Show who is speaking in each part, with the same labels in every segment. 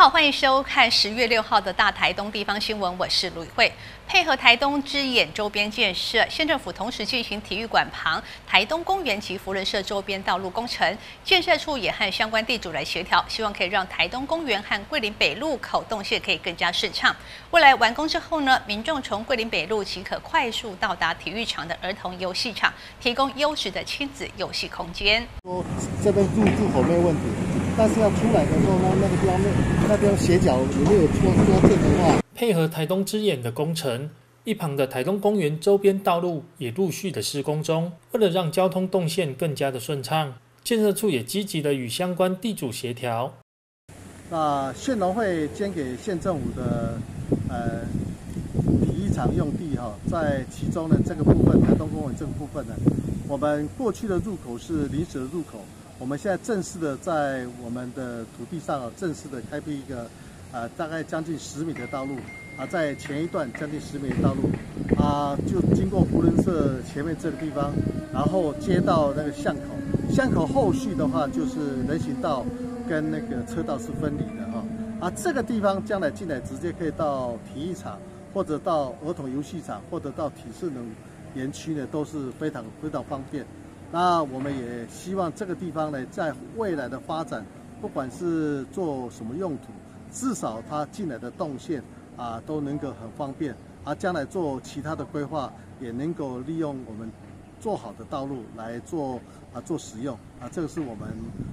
Speaker 1: 好，欢迎收看十月六号的大台东地方新闻，我是卢宇慧。配合台东之眼周边建设，县政府同时进行体育馆旁、台东公园及福人社周边道路工程。建设处也和相关地主来协调，希望可以让台东公园和桂林北路口动线可以更加顺畅。未来完工之后呢，民众从桂林北路即可快速到达体育场的儿童游戏场，提供优质的亲子游戏空间。
Speaker 2: 说这边入入口没有问题，但是要出来的时候呢，那个地方那那边斜角有没有戳戳正的话，
Speaker 3: 配合台东之眼的工程，一旁的台东公园周边道路也陆续的施工中。为了让交通动线更加的顺畅，建设处也积极的与相关地主协调。
Speaker 2: 那县农会捐给县政府的呃体育场用地哈，在其中呢这个部分台东公园这个部分呢，我们过去的入口是临时的入口，我们现在正式的在我们的土地上啊正式的开辟一个呃大概将近十米的道路啊，在前一段将近十米的道路啊，就经过福伦社前面这个地方，然后接到那个巷口，巷口后续的话就是人行道。跟那个车道是分离的哈，啊，这个地方将来进来直接可以到体育场，或者到儿童游戏场，或者到体适能园区呢，都是非常非常方便。那我们也希望这个地方呢，在未来的发展，不管是做什么用途，至少它进来的动线啊都能够很方便，啊，将来做其他的规划也能够利用我们。做好的道路来做啊做使用啊，这个是我们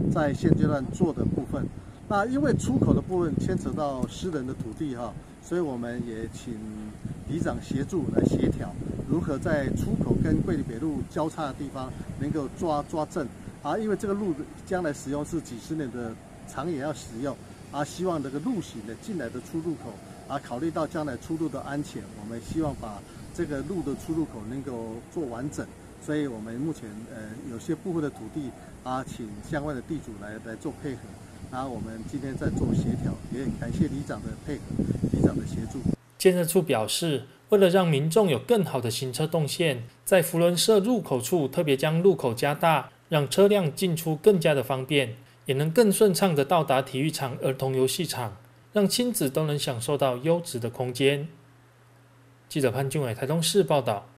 Speaker 2: 在现阶段做的部分。那因为出口的部分牵扯到私人的土地哈，所以我们也请里长协助来协调，如何在出口跟桂林北路交叉的地方能够抓抓正啊。因为这个路将来使用是几十年的长也要使用啊，希望这个路型的进来的出入口啊，考虑到将来出入的安全，我们希望把这个路的出入口能够做完整。所以我们目前呃有些部分的土地啊，请相关的地主来来做配合，然后我们今天在做协调，也感谢里长的配合，里长的协助。
Speaker 3: 建设处表示，为了让民众有更好的行车动线，在福伦社入口处特别将路口加大，让车辆进出更加的方便，也能更顺畅的到达体育场、儿童游戏场，让亲子都能享受到优质的空间。记者潘俊伟台中市报道。